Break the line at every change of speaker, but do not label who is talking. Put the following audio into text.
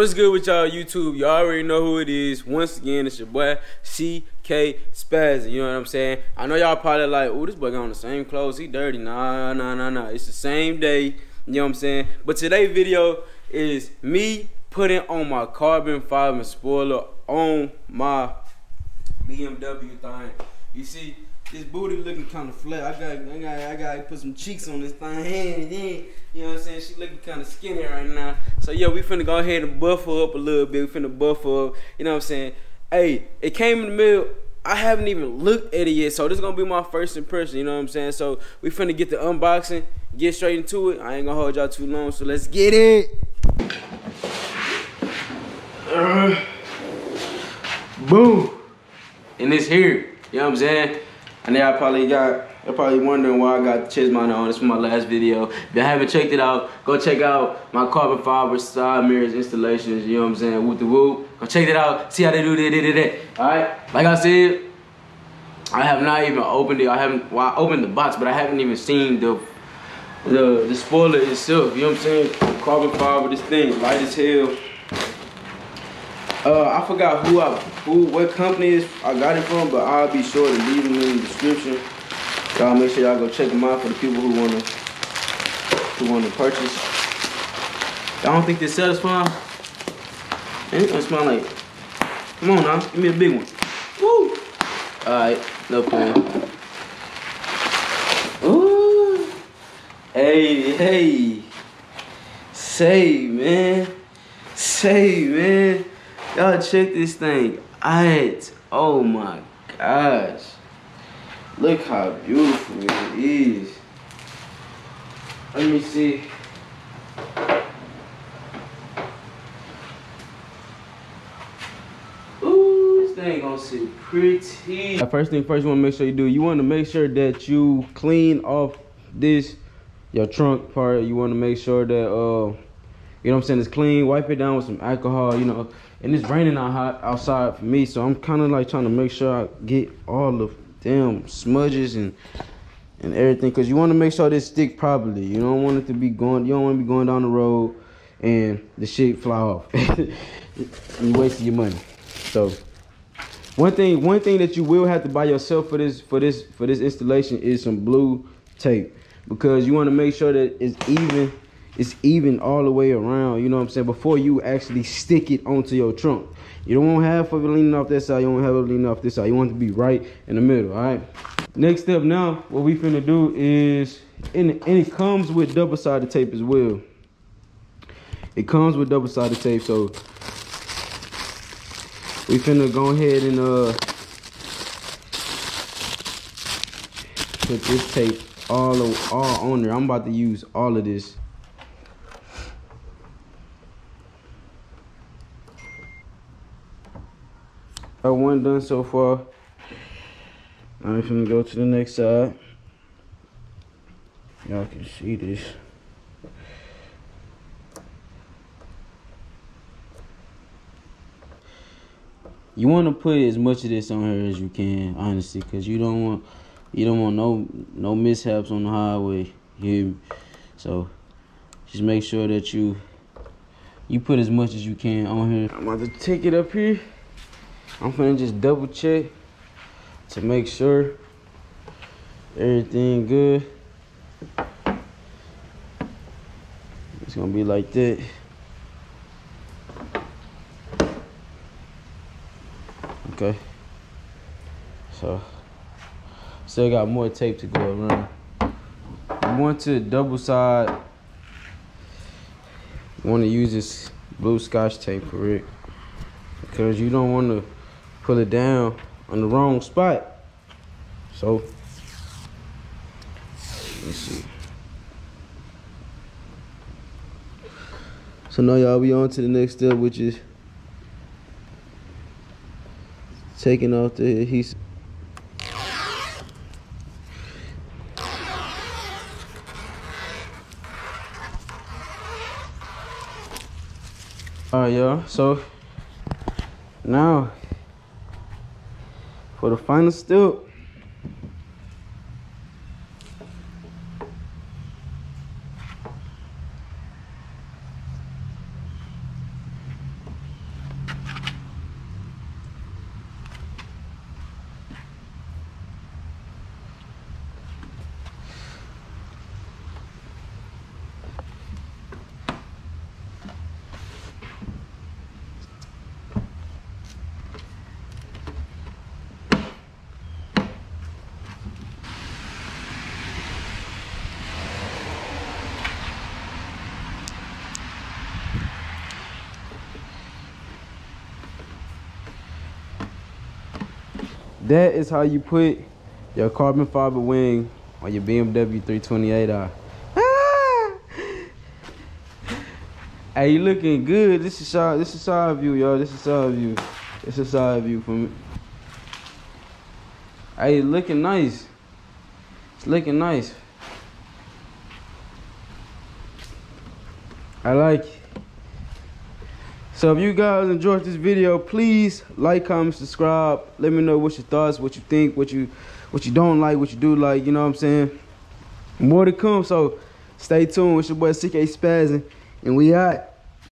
What's good with y'all YouTube? Y'all already know who it is. Once again, it's your boy CK Spaz. You know what I'm saying? I know y'all probably like, oh, this boy got on the same clothes. He dirty. Nah, nah, nah, nah. It's the same day. You know what I'm saying? But today's video is me putting on my carbon fiber spoiler on my BMW thing. You see, this booty looking kind of flat. I got, I got, I got to put some cheeks on this thing. You know what I'm saying? She looking kind of skinny right now. So yeah, we finna go ahead and buff her up a little bit. We finna buff her up. You know what I'm saying? Hey, it came in the mail. I haven't even looked at it yet, so this is gonna be my first impression. You know what I'm saying? So we finna get the unboxing, get straight into it. I ain't gonna hold y'all too long, so let's get it. Uh, boom, and it's here. You know what I'm saying? And then I probably got you're probably wondering why I got Chismana on. This for my last video. If you haven't checked it out, go check out my carbon fiber side mirrors installations. You know what I'm saying? Whoop the whoop. Go check it out. See how they do that. Alright? Like I said, I have not even opened it. I haven't well I opened the box, but I haven't even seen the the the spoiler itself. You know what I'm saying? Carbon fiber, this thing, light as hell. Uh, I forgot who I who what company I got it from, but I'll be sure to leave them in the description. Y'all make sure y'all go check them out for the people who wanna who wanna purchase. Y'all don't think this satisfying? Man, it's gonna smell like. Come on now, give me a big one. Woo! Alright, no plan. Ooh. Hey, hey. Say, man. Say, man. Y'all check this thing. Alright. Oh my gosh. Look how beautiful it is. Let me see. Thing gonna sit pretty. First thing first, you wanna make sure you do, you wanna make sure that you clean off this, your trunk part. You wanna make sure that, uh, you know what I'm saying, it's clean. Wipe it down with some alcohol, you know. And it's raining out hot outside for me, so I'm kind of like trying to make sure I get all the damn smudges and and everything because you want to make sure this stick properly you don't want it to be going you don't want to be going down the road and the shit fly off you wasting your money so one thing one thing that you will have to buy yourself for this for this for this installation is some blue tape because you want to make sure that it's even it's even all the way around you know what i'm saying before you actually stick it onto your trunk you don't want half of it leaning off this side. You don't have it leaning off this side. You want it to be right in the middle, all right? Next step now, what we finna do is, and, and it comes with double-sided tape as well. It comes with double-sided tape, so we finna go ahead and uh put this tape all, all on there. I'm about to use all of this. Got one done so far. I'm gonna go to the next side. Y'all can see this. You want to put as much of this on her as you can, honestly, because you don't want you don't want no no mishaps on the highway. You so just make sure that you you put as much as you can on here. I'm about to take it up here. I'm gonna just double check to make sure everything good. It's gonna be like that. Okay. So, still got more tape to go around. You want to double side, want to use this blue scotch tape for it because you don't want to pull it down on the wrong spot. So, let's see. So now y'all we on to the next step, which is taking off the adhesive. All right, y'all. So now for the final step. That is how you put your carbon fiber wing on your BMW 328i. Ah! Hey, you looking good. This is side. This is side view, y'all. This is side view. This is side view for me. Hey, you looking nice. It's looking nice. I like it. So if you guys enjoyed this video, please like, comment, subscribe. Let me know what your thoughts, what you think, what you what you don't like, what you do like, you know what I'm saying? More to come, so stay tuned. It's your boy CK Spazzin, and we out.